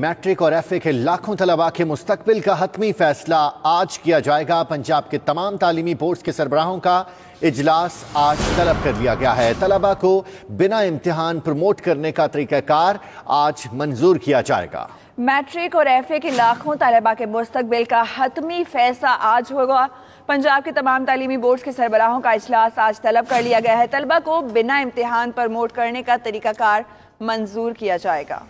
Matric और F A के लाखों तलबा के मुस्तबिल का हतमी फैसला आज किया जाएगा। पंजाब के तमाम तालीमी बोर्ड के सरबराहों का इजलास आज तलब कर लिया गया है। तलबा को बिना इम्तहान प्रमोट करने का तरीक़ाकार आज मंजूर किया जाएगा। मैट्रिक और एफ़ ए के लाखों तलबा के मुस्तबिल का हतमी फैसला आज होगा। पंजाब के तमाम तालीमी बोर्ड के सरबराहों का अजलास आज तलब कर लिया गया है। तलबा को बिना इम्तहान प्रमोट करने का तरीक़ाकार मंजूर किया जाएगा।